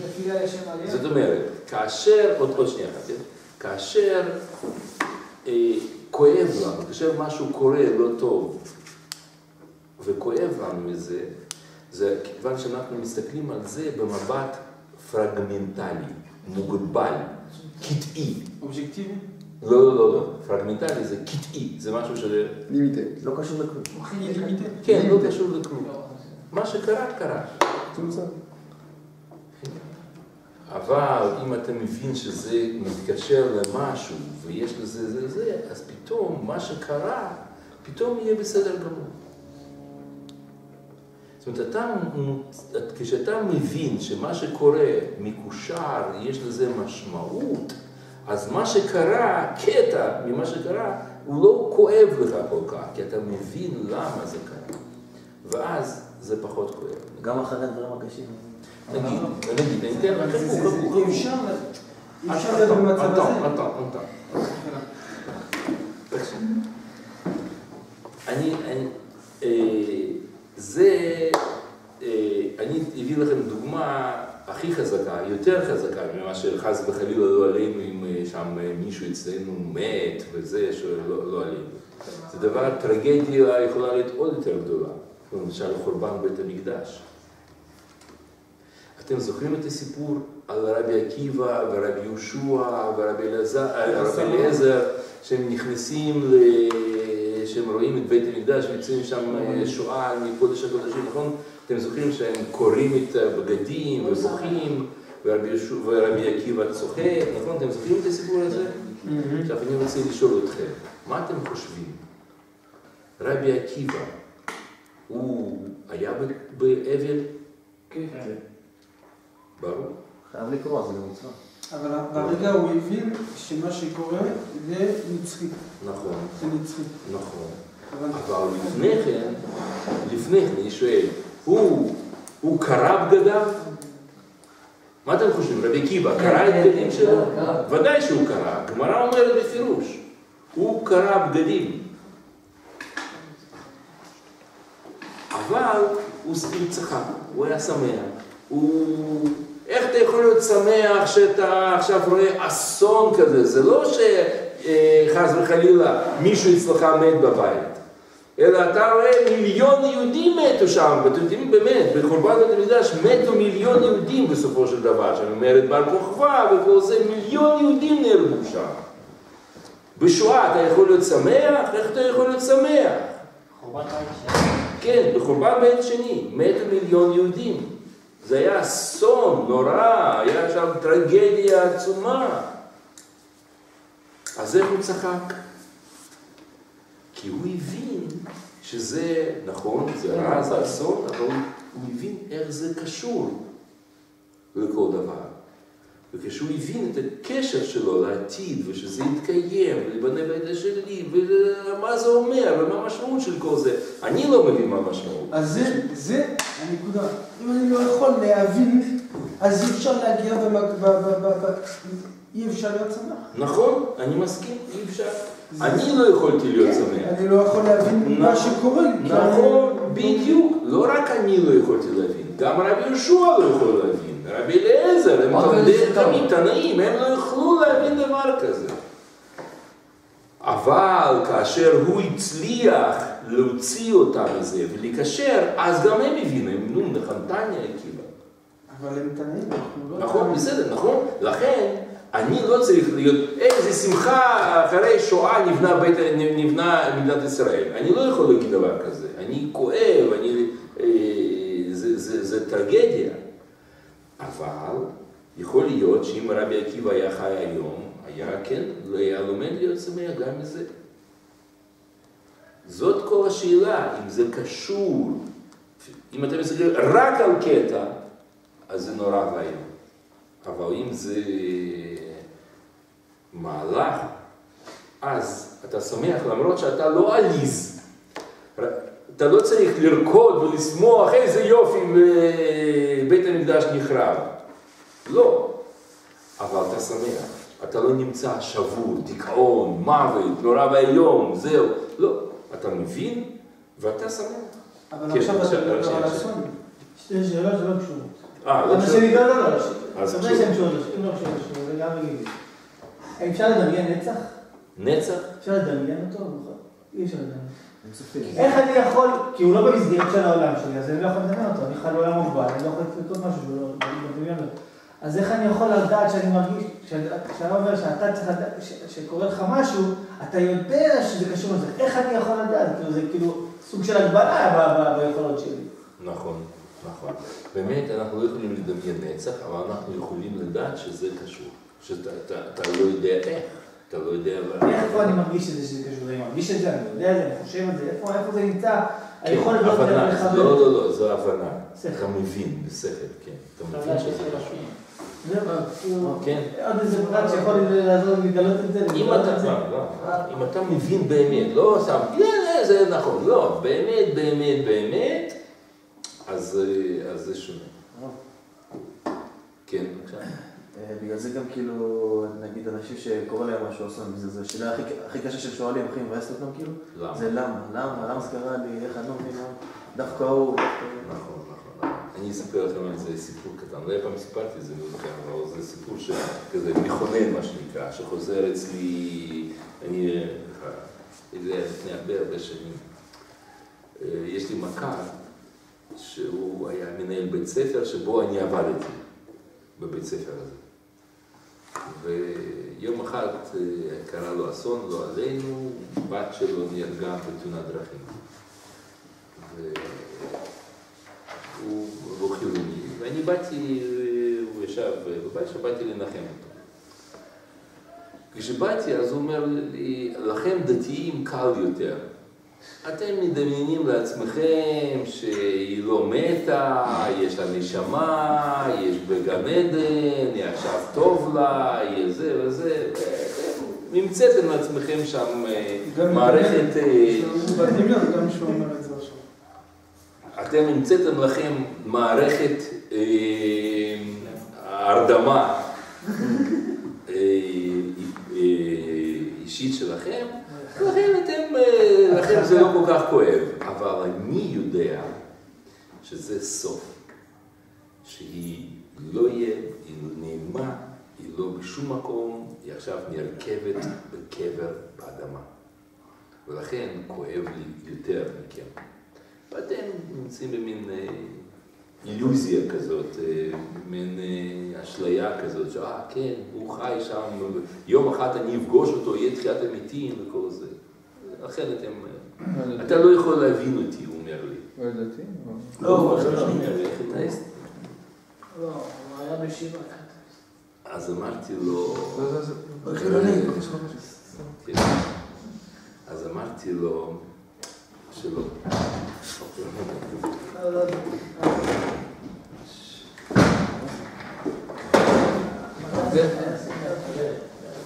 זאת אומרת, כאשר, עוד, עוד שנייה אחת, כן? כאשר אה, כואב לנו, כאשר משהו קורה לא טוב וכואב לנו מזה, זה כיוון שאנחנו מסתכלים על זה במבט פרגמנטלי, מוגבל, קטעי. אובייקטיבי? לא, לא, לא, לא, פרגמנטלי זה קטעי, זה משהו ש... limited. לא קשור לכלום. כן, לא קשור לכלום. מה שקרה, קרה. אבל אם אתה מבין שזה מתקשר למשהו ויש לזה זה זה, אז פתאום מה שקרה, פתאום יהיה בסדר גמור. זאת אומרת, אתה, כשאתה מבין שמה שקורה מקושר, יש לזה משמעות, אז מה שקרה, קטע ממה שקרה, הוא לא כואב לך כל כך, כי אתה מבין למה זה קרה. ואז זה פחות כואב. גם אחרי הדברים הקשים. נגיד, נגיד, אני אתן חכו, אי. אפשר אי אפשר להיות במצב אתה, הזה. אתה, אתה. תקשיב. אני, אני, אה, זה, אה, אני אביא לכם דוגמה הכי חזקה, יותר חזקה ממה שחס וחלילה לא עלינו אם אה, שם אה, מישהו אצלנו מת וזה, שלא לא עלינו. זה דבר, טרגדיה יכולה להיות עוד יותר גדולה, למשל חורבן בית המקדש. אתם זוכרים את הסיפור על רבי עקיבא ורבי יהושע ורבי אליעזר, שהם נכנסים, ל... שהם רואים את בית המקדש ויוצאים שם אה, שואה מקודש הקודשים, נכון? אתם זוכרים שהם קוראים את הבגדים ובוכים, ורבי, עקיבא צוחק, נכון? אתם זוכרים את הסיפור הזה? עכשיו אני רוצה לשאול אתכם, מה אתם חושבים? רבי עקיבא, הוא היה ב- באבל? כן. ברור. חייב לקרוא, זה גם מצווה. אבל ברגע הוא הבין שמה שקורה זה נצחי. נכון, זה נצחי. נכון. אבל לפני כן, לפני כן, אני שואל, הוא, הוא קרא בגדיו? מה אתם חושבים, רבי עקיבא קרא את בגדים שלו? ודאי שהוא קרא, הגמרא אומרת בפירוש, הוא קרא בגדים. אבל הוא צחק, הוא היה שמח. הוא... איך אתה יכול להיות שמח שאתה עכשיו רואה אסון כזה? זה לא שחס וחלילה מישהו אצלך מת בבית, אלא אתה רואה מיליון יהודים מתו שם, ואתם יודעים באמת, בחורבן בית המקדש מתו מיליון יהודים בסופו של דבר, שאני אומר את בר כוכבא וכל זה, מיליון יהודים נהרגו שם. בשואה אתה יכול להיות שמח? איך אתה יכול להיות שמח? כן, בחורבן בית שני, מתו מיליון יהודים. זה היה אסון נורא, היה שם טרגדיה עצומה. אז איך הוא צחק? כי הוא הבין שזה, נכון, זה רע, זה אסון, אבל הוא הבין איך זה קשור לכל דבר. וכשהוא הבין את הקשר שלו לעתיד, ושזה יתקיים, ולבנה בית השני, ומה זה אומר, ומה המשמעות של כל זה, אני לא מבין מה המשמעות. אז זה, זה הנקודה. אם אני לא יכול להבין אז אי אפשר להגיע במק... ב... ב... ב... ב... אי אפשר להיות שמח. נכון, אני מסכים, אי אפשר. אני לא יכולתי להיות כן, שמח. אני לא יכול להבין מה נכון. שקורה. כי נכון, בדיוק. לא רק אני לא יכולתי להבין, גם רבי יהושע לא יכול להבין. רבי אליעזר, הם תלמידי. תמיד תנאים, הם לא יכלו להבין דבר כזה. אבל כאשר הוא הצליח להוציא אותם מזה ולקשר, אז גם הם הבינו, הם נו, נחנתניה עקיבא. אבל הם תנאים, אנחנו לא... נכון, בסדר, נכון? לכן, אני לא צריך להיות, איזה שמחה אחרי שואה נבנה, בית, נבנה מדינת ישראל. אני לא יכול להגיד דבר כזה. אני כואב, אני, אה, זה, זה, זה טרגדיה. אבל יכול להיות שאם רבי עקיבא היה חי היום, היה כן, לא היה לומד להיות שמח גם מזה. זאת כל השאלה, אם זה קשור, אם אתם מסתכלים רק על קטע, אז זה נורא ואיום. אבל אם זה מהלך, אז אתה שמח למרות שאתה לא עליז. אתה לא צריך לרקוד ולשמוח, איזה יופי, בית המקדש נחרב. לא. אבל אתה שמח. אתה לא נמצא שבור, דיכאון, מוות, נורא ואיום, זהו. לא. אתה מבין ואתה שמח. אבל כן, עכשיו אתה מדבר על. אסון. שתי שאלות שלא קשורות. אה, לא אבל משנה. שלי, לא, לא, לא. אז קשורות, אם לא קשורות, קשורות, זה גם רגילי. אפשר לדמיין נצח? נצח? אפשר לדמיין אותו? נכון. אי אפשר לדמיין. איך אני יכול, כי הוא לא במסגרת של העולם שלי, אז אני לא יכול לדמיין אותו, אני חי בעולם מוגבל, אני לא יכול לקרות משהו שהוא לא מדמיין לו. אז איך אני יכול לדעת שאני מרגיש, כשאתה אומר שאתה צריך לדעת, ש- שקורה לך משהו, אתה יודע שזה קשור לזה, איך אני יכול לדעת? כאילו זה כאילו סוג של הגבלה ביכולות שלי. נכון, נכון. באמת, אנחנו לא יכולים לדמיין נצח, אבל אנחנו יכולים לדעת שזה קשור. שאתה אתה, אתה לא יודע איך, אתה לא יודע... אבל- איפה אני מרגיש את זה שזה קשור? אני מרגיש את זה, אני יודע את זה, אני חושב את זה, איפה זה נמצא? היכולת לא הבנה, לחבר. לא, לא, לא, זו הבנה. אתה מבין, בשכל, כן. אתה מבין שזה. זהו, כאילו, כן. עוד איזה פרט שיכול לעזור לגלות את זה. אם לגלות אתה, את זה. לא, לא, אם אתה מבין באמת, לא שם, כן, זה נכון, לא, באמת, באמת, באמת, אז אה, אז זה שונה. כן, בבקשה. אה, בגלל זה גם כאילו, נגיד אנשים שקורה להם משהו אסון, זה זה השאלה הכי- הכי קשה שהם שואלים, הכי מבאסת אותם כאילו, למה? זה למה, למה, למה זה קרה לי, איך אני לא מבין? דווקא הוא, הוא. נכון, נכון. אני אספר לכם על זה סיפור קטן. לא פעם סיפרתי את זה, זוכר, אבל זה סיפור שכזה מכונן, מה שנקרא, שחוזר אצלי, אני, אה, זה היה לפני הרבה הרבה שנים. אה, יש לי מכר, שהוא היה מנהל בית ספר שבו אני עבדתי, בבית ספר הזה. ויום אחד אה, קרה לו אסון, לא עלינו, בת שלו נהרגה בתאונת דרכים. הוא לא ואני באתי, הוא ישב בבית, שבאתי לנחם אותו. כשבאתי, אז הוא אומר לי, לכם דתיים קל יותר. אתם מדמיינים לעצמכם שהיא לא מתה, יש לה נשמה, יש בגן עדן, היא עכשיו טוב לה, היא זה וזה, המצאתם לעצמכם שם אה, מערכת... אה, בדמיון, גם שהוא אומר את זה עכשיו. אתם המצאתם לכם מערכת אה, הרדמה אישית שלכם, לכן אתם, אה, לכם זה לא כל כך כואב, אבל אני יודע שזה סוף, שהיא לא יהיה, היא נעלמה, היא לא בשום מקום, היא עכשיו נרכבת בקבר באדמה. ולכן כואב לי יותר מכם. ואתם נמצאים במין אה, אילוזיה כזאת, אה, מין אה, אשליה כזאת, שאה, כן, הוא חי שם, יום אחד אני אפגוש אותו, יהיה תחיית המתים וכל זה. לכן אתם, אה, אתה לא יכול להבין אותי, הוא אומר לי. לא ידעתי. לא, הוא אומר לי, איך אתה- לא, הוא היה בשיבה. אז אמרתי לו... לא. כן. אז אמרתי לו שלא.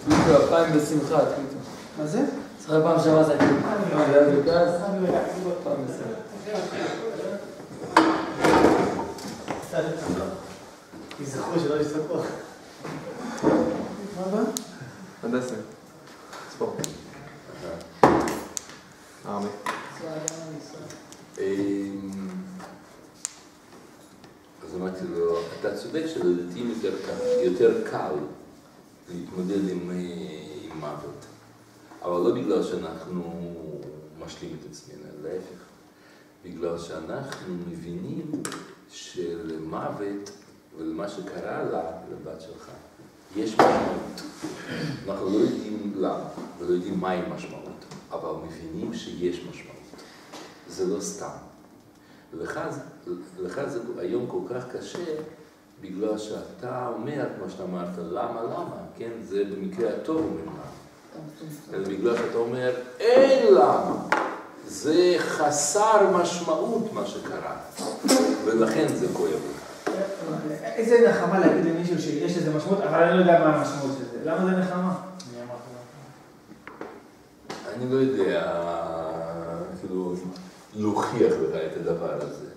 ביטו, הפעם בשמחה, ביטו. מה זה? זוכר פעם שעברה זה היה בגז? פעם בשמחה. תזכרו שלא יסתכלו. מה הבא? הדסה. ספורט. ארמי. אמ, אז אמרתי לו, אתה צודק שלדתיים יותר קל, להתמודד עם, מוות, אבל לא בגלל שאנחנו משלים את עצמנו, להפך, בגלל שאנחנו מבינים שלמוות ולמה שקרה לה, לבת שלך, יש משמעות. אנחנו לא יודעים למה ולא יודעים מהי משמעות, אבל מבינים שיש משמעות. זה לא סתם. לך, לך זה היום כל כך קשה, בגלל שאתה אומר, כמו שאתה אמרת, למה, למה, כן? זה במקרה הטוב אומר למה. אלא בגלל שאתה אומר, אין למה. זה חסר משמעות מה שקרה, ולכן זה כואב לך. איזה נחמה להגיד למישהו שיש לזה משמעות, אבל אני לא יודע מה המשמעות של זה. למה זה נחמה? אני לא יודע, להוכיח לך את הדבר הזה,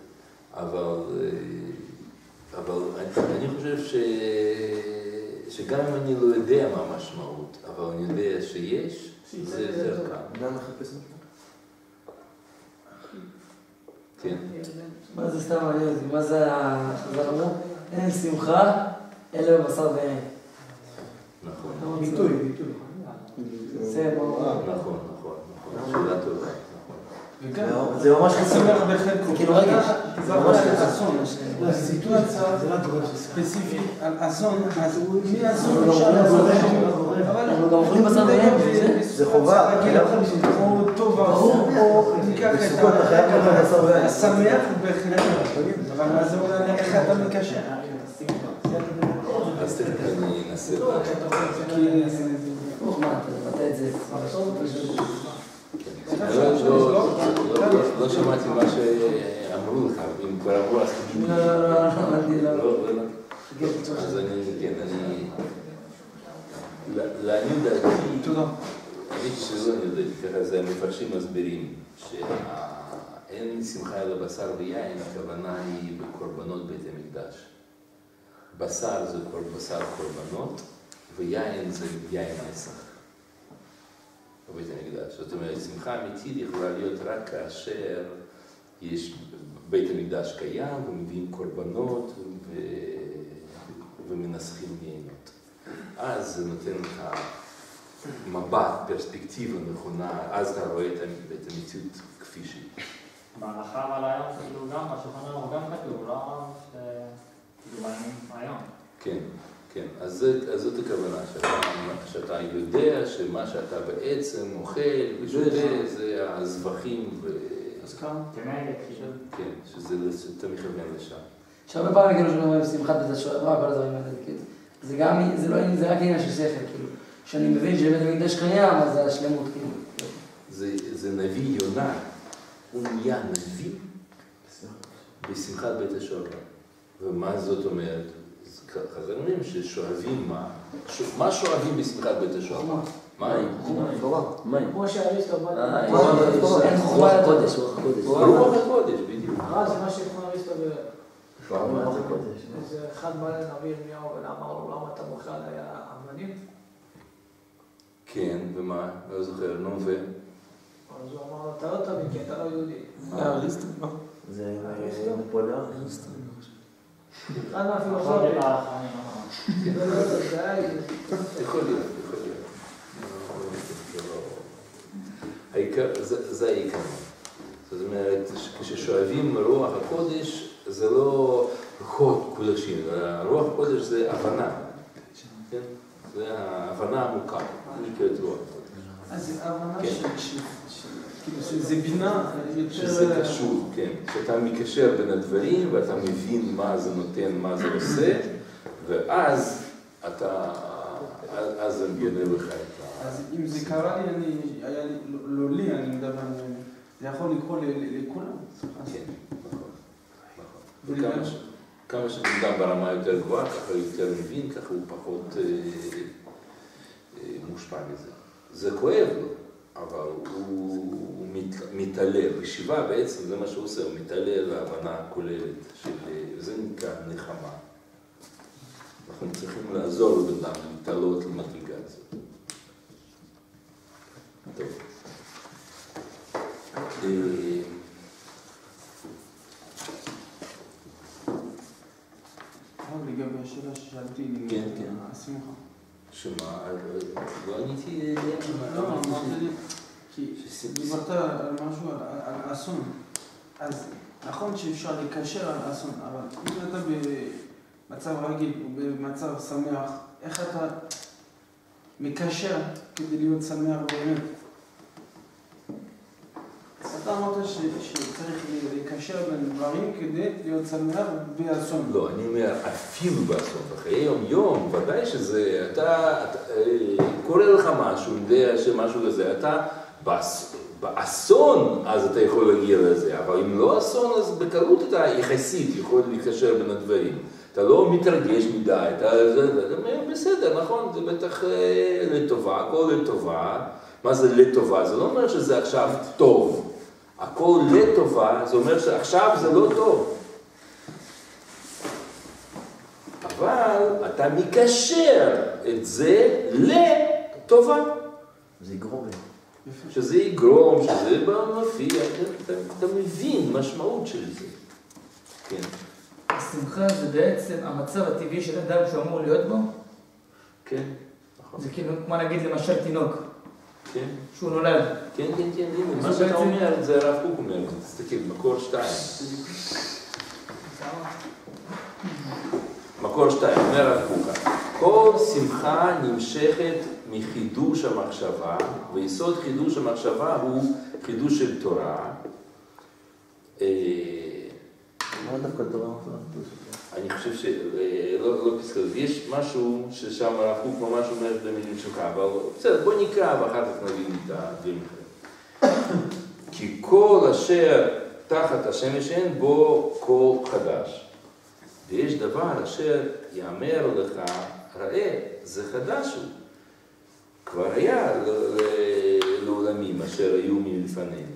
אבל, אה, אבל אני, אני חושב ש, שגם אם אני לא יודע מה המשמעות, אבל אני יודע שיש, זה יותר קל. כן. מה זה סתם מעניין אותי? מה זה החז"ל אמרו? אין שמחה אלא בבשר ואין. נכון, ביטוי, ביטוי. נכון, נכון, נכון, שאלה טובה, זה ממש זה כאילו רגש. זה ממש ככה. אסון. סיטואציה לא. ספציפית על אסון, אז מאסון לא, אפשר לא, לעשות לא. לא, לא, אנחנו גם אוכלים בשר בשביל זה. חובה. רגילה, או טוב. או ניקח את. השמח בהחלט, אבל מה זה אומר איך אתה מקשר? אז אני אנסה לא, שמעתי מה שאמרו לך, אם כבר אמרו תגיד לא. לא, לא, לא, לא, לא. לא. אז אני, כן, אני... לעניות דעתי. האמת שלא אני יודע, ככה זה המפרשים מסבירים, שאין שמחה אלא בשר ויין, הכוונה היא בקורבנות בית המקדש. בשר זה בשר קורבנות, ויין זה יין נסח. בבית המקדש. זאת אומרת, שמחה אמיתית יכולה להיות רק כאשר יש בית המקדש קיים ומביאים קורבנות ו... ומנסחים יינות. אז זה נותן לך מבט, פרספקטיבה נכונה, אז אתה רואה את המציאות כפי שהיא. בהלכה אבל היום כאילו גם בשולחן ערוך גם כתוב, לא. כאילו היום. כן, כן. אז, אז זאת הכוונה, שאתה, שאתה יודע שמה שאתה בעצם אוכל ושותה זה הזבחים, ו... אז כאן, כאילו. כן, שזה, שאתה מכוון לשם. שהרבה פעמים כאילו שאומרים שמחת בית השואבה, כל הדברים האלה, כאילו. זה גם, זה לא, זה רק עניין של שכל, כאילו. כשאני מבין שבית המקדש קיים, אז זה השלמות, כאילו. זה, זה נביא יונה, הוא נהיה נביא בשמחת בית השואבה. ומה זאת אומרת? זה אומרים ששואבים מה? מה שואבים בשמחת בית השואבה? מים. מים. כמו שאריסטו בא... אה, תורה. חוכמה לקודש, רוח הקודש. רוח הקודש, בדיוק. הרע זה מה שכמו אריסטו ב... מה זה קודש? איזה אחד בא לנביא ירמיהו ואמר לו, למה אתה עליי אבנים? כן, ומה? לא זוכר, נו ו... אז הוא אמר לו, אתה לא תבין, כי אתה לא יהודי. זה. אחד נכון, מהפילוסופים. זה בהלכה, אני זה היה איזה... יכול להיות, יכול להיות. זה העיקר, זה, זה. זאת אומרת, כששואבים רוח הקודש, זה לא רוחות קודשים, רוח הקודש זה הבנה. כן? זה ההבנה העמוקה, זה נקראת רוח הקודש. אז ההבנה כן. של, של, כאילו, שזה בינה יותר... שזה קשור, כן. שאתה מקשר בין הדברים ואתה מבין מה זה נותן, מה זה עושה, ואז אתה, אז- זה בונה לך את ה... אז אם זה קרה לי, אני, היה לי, לא, לא לי, אני מדבר, זה יכול לקרות לכולם. כן, נכון, נכון. וכמה ש- כמה שבן ברמה יותר גבוהה, ככה הוא יותר מבין, ככה הוא פחות אה, אה, מושפע מזה. זה כואב לו, אבל הוא, מת, מתעלה. בישיבה בעצם זה מה שהוא עושה, הוא מתעלה להבנה הכוללת של... זה נקרא נחמה. אנחנו צריכים לעזור לבן אדם להתעלות למדרגה הזאת. טוב. אה, אבל לגבי השאלה ששאלתי, לגבי כן, כן. השמחה. שמה, לא עניתי, לא, אמרת לי, כי שס- דיברת על משהו, על על אסון. אז נכון שאפשר לקשר על אסון, אבל אם אתה במצב רגיל במצב שמח, איך אתה מקשר כדי להיות שמח באמת? אתה אמרת שצריך לקשר בין דברים כדי להיות שמח באסון. לא, אני אומר, אפילו באסון, בחיי יום-יום, ודאי שזה, אתה, אתה אה, קורה לך משהו, יודע שמשהו כזה, אתה באס, באסון, אז אתה יכול להגיע לזה, אבל אם לא אסון, אז בקלות אתה יחסית יכול להתקשר בין הדברים. אתה לא מתרגש מדי, אתה, זה, בסדר, נכון, זה בטח אה, לטובה, הכל לטובה. מה זה לטובה? זה לא אומר שזה עכשיו טוב. הכל לטובה, זה אומר שעכשיו זה לא טוב. אבל אתה מקשר את זה לטובה, זה יגרום. שזה יגרום, שזה מופיע, אתה, אתה, אתה מבין משמעות של זה. כן, השמחה זה בעצם המצב הטבעי של אדם שהוא אמור להיות בו. כן, נכון, זה כאילו, כמו נגיד למשל תינוק, כן, שהוא נולד. כן, כן, כן, הנה, מה שאתה אומר, זה הרב קוק אומר, תסתכל, מקור שתיים. מקור שתיים, אומר הרב קוקה, כל שמחה נמשכת מחידוש המחשבה, ויסוד חידוש המחשבה הוא חידוש של תורה. אה, לא דווקא תורה. אני חושב שלא לא פסקה, יש משהו ששם הרב קוק ממש אומר במילים שלך, אבל בסדר, בוא נקרא ואחר כך נבין את הדברים האחרים. כי כל אשר תחת השמש אין בו קול חדש. ויש דבר אשר יאמר לך, ראה, זה חדש הוא. כבר היה לעולמים אשר היו מלפנינו.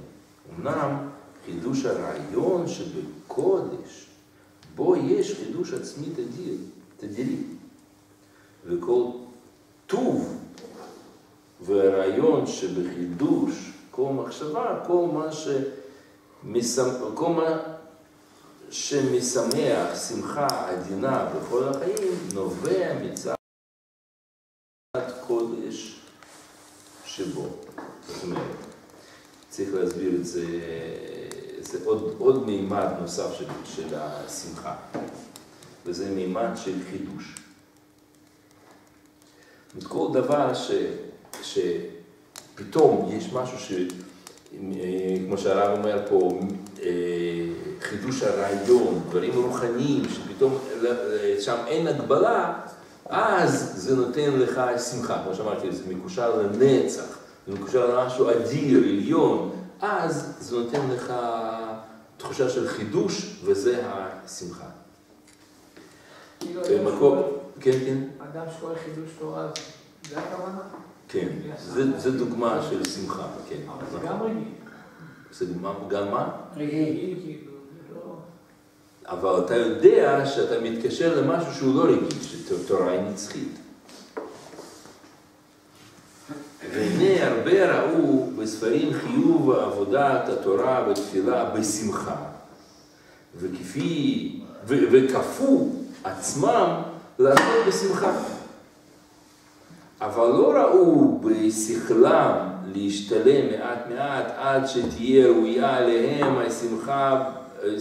אמנם חידוש הרעיון שבקודש, בו יש חידוש עצמי תדיר, תדירי. וכל טוב והרעיון שבחידוש, כל מחשבה, כל מה שמשמח, כל מה שמשמח שמחה עדינה בכל החיים, נובע מצד קודש שבו. זאת אומרת, צריך להסביר את זה, זה עוד, עוד מימד נוסף של, של השמחה, וזה מימד של חידוש. זאת כל דבר ש, שפתאום יש משהו ש... אה, כמו שהרב אומר פה, אה, חידוש הרעיון, דברים רוחניים, שפתאום אה, שם אין הגבלה, אז זה נותן לך שמחה, כמו שאמרתי, זה מקושר לנצח, זה מקושר למשהו אדיר, עליון, אז זה נותן לך תחושה של חידוש, וזה השמחה. כאילו, במקום, כן, כן, אדם שקורא חידוש תורה, זה הכוונה? כן, זה, זה דוגמה של שמחה, כן. אבל זה. גם רגיל. זה גם מה? כאילו, לא... אבל אתה יודע שאתה מתקשר למשהו שהוא לא רגיל, שתורה היא נצחית. והנה הרבה ראו בספרים חיוב עבודת התורה בתפילה בשמחה, וכפי, ו, וכפו עצמם לעשות בשמחה. אבל לא ראו בשכלם להשתלם מעט מעט עד שתהיה ראויה עליהם השמחה,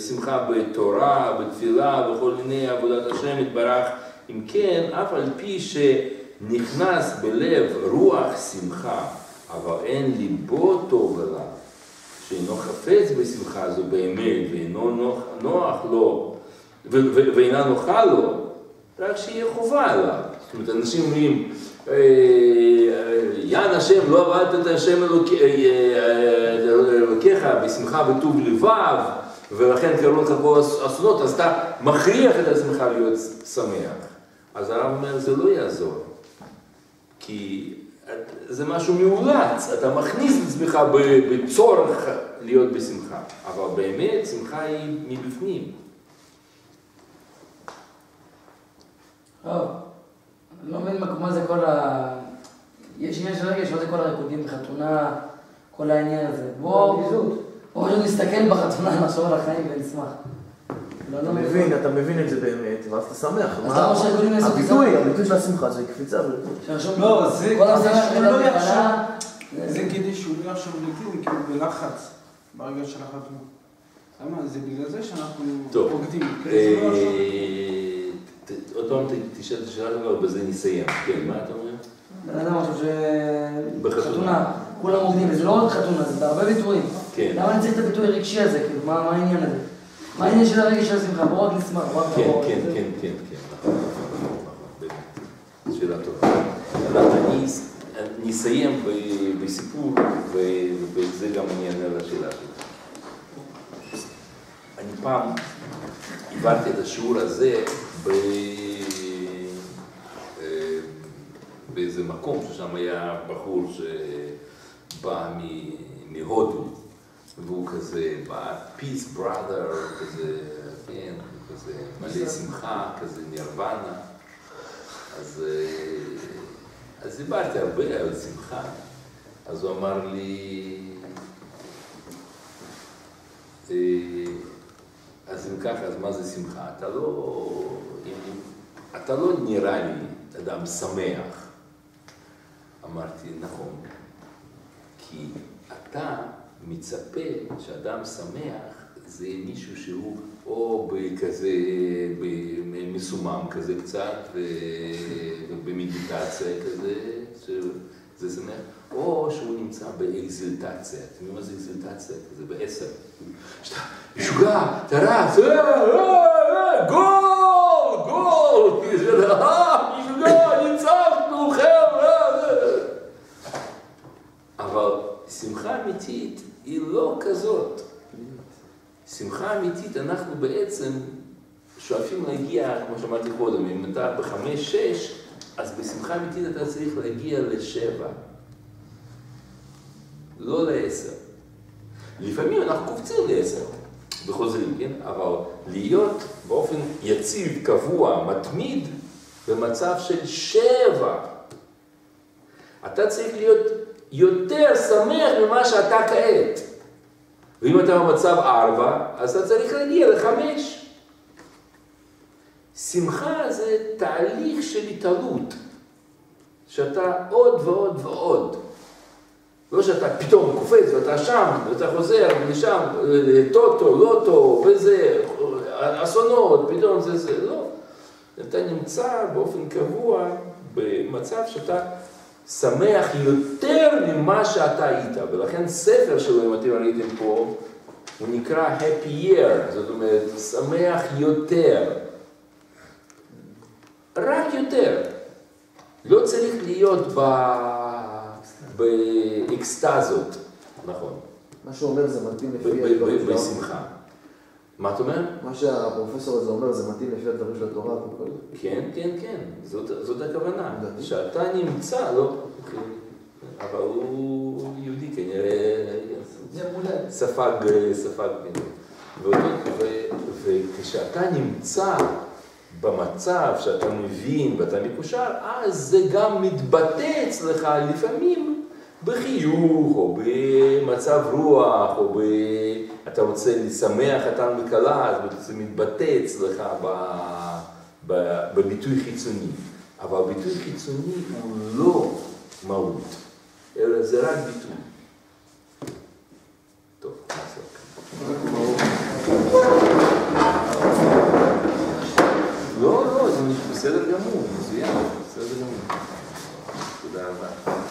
שמחה בתורה, בתפילה, בכל מיני עבודת השם יתברך. אם כן, אף על פי שנכנס בלב רוח שמחה, אבל אין ליבו טוב אליו, שאינו חפץ בשמחה זו באמת, ואינו נוח, נוח לו, ו- ו- ואינה נוחה לו, רק שיהיה חובה עליו. זאת אומרת, אנשים אומרים, אה, יען השם, לא עבדת את השם אלוק- אה, אה, אלוקיך בשמחה בטוב לבב, ולכן קראו לך כל אסונות, אז אתה מכריח את עצמך להיות שמח. אז הרב אומר, זה לא יעזור, כי זה משהו מאולץ, אתה מכניס את עצמך בצורך להיות בשמחה, אבל באמת שמחה היא מבפנים. טוב. לא מבין מה זה כל ה... יש עניין של רגש, מה זה כל הריקודים בחתונה, כל העניין הזה. בואו בואו פשוט נסתכל בחתונה, נחשוב על החיים ונשמח. לא, אתה לא מבין, אתה מבין את זה באמת, ואז אתה שמח. אז מה- למה שהארגונים יעשו הביטוי? הביטוי של השמחה זה קפיצה. לא, זה כדי שהוא לא יחשוב. זה כדי שהוא לא יחשוב לכלום, כאילו בלחץ, ברגע של החתונה. למה? זה בגלל זה שאנחנו לא יחשוב. אה, עוד פעם תשאל את השאלה שלך, ובזה נסיים. כן, מה אתה אומר? בן אדם חושב בחתונה. שבחתונה כולם רוקדים, וזה לא רק חתונה, זה בהרבה ביטויים. כן. למה אני צריך את הביטוי הרגשי הזה? כאילו, מה מה העניין הזה? מה העניין של הרגש של השמחה? בוא רק נשמח, בוא רק כן, נבוא. כן, כן, כן, כן, נכון, נכון, נכון. שאלה טובה. אני אני אסיים בסיפור, ובזה גם אני אענה לשאלה שלך. אני פעם העברתי את השיעור הזה ב... אה, באיזה מקום ששם היה בחור שבא מהודו, והוא כזה peace brother, כזה, כן, כזה מלא שמחה, כזה נירוונה. אז, אה, אז דיברתי הרבה על שמחה. אז הוא אמר לי, אה, אז אם ככה, אז מה זה שמחה? אתה לא, אתה לא נראה לי אדם שמח. אמרתי, נכון, כי אתה מצפה שאדם שמח זה מישהו שהוא או בכזה, ב- מסומם כזה קצת, ובמדיטציה כזה, שזה שמח, או שהוא נמצא באקזלטציה. אתם יודעים מה זה אקזלטציה? כזה בעשר. שאתה משוגע, אתה רץ, אה, אה, אה, גול, גול, כזה, אה, משוגע, ניצחנו, חבר'ה. אה. אבל שמחה אמיתית היא לא כזאת. שמחה אמיתית, אנחנו בעצם שואפים להגיע, כמו שאמרתי קודם, אם אתה בחמש-שש, אז בשמחה אמיתית אתה צריך להגיע לשבע, לא לעשר. לפעמים אנחנו קופצים לעשר וחוזרים, כן? אבל להיות באופן יציב, קבוע, מתמיד, במצב של שבע. אתה צריך להיות יותר שמח ממה שאתה כעת. ואם אתה במצב ארבע, אז אתה צריך להגיע לחמש. שמחה זה תהליך של התעלות, שאתה עוד ועוד ועוד. לא שאתה פתאום קופץ ואתה שם, ואתה חוזר לשם, טוטו, לוטו, וזה, אסונות, פתאום זה זה, לא. אתה נמצא באופן קבוע במצב שאתה שמח יותר ממה שאתה היית, ולכן ספר שלו, אם אתם ראיתם פה, הוא נקרא Happy Year, זאת אומרת, שמח יותר. רק יותר. לא צריך להיות ב... באקסטזות, נכון, מה שהוא אומר זה מתאים לפי בשמחה. מה אתה אומר? מה שהפרופסור הזה אומר זה מתאים לפי הדברים של התורה וכל זה. כן, כן, כן, זאת, זאת הכוונה. שאתה נמצא, לא... אבל הוא יהודי כנראה. ספג, ספג, כן. וכשאתה נמצא במצב שאתה מבין ואתה מקושר, אז זה גם מתבטא אצלך לפעמים בחיוך, או במצב רוח, או ב... אתה רוצה לשמח חתן וכלה, אז זה מתבטא אצלך. בביטוי חיצוני. אבל ביטוי חיצוני הוא לא מהות, אלא זה רק ביטוי. טוב, נעזור. לא, לא, זה בסדר גמור, מצוין, בסדר גמור. תודה רבה.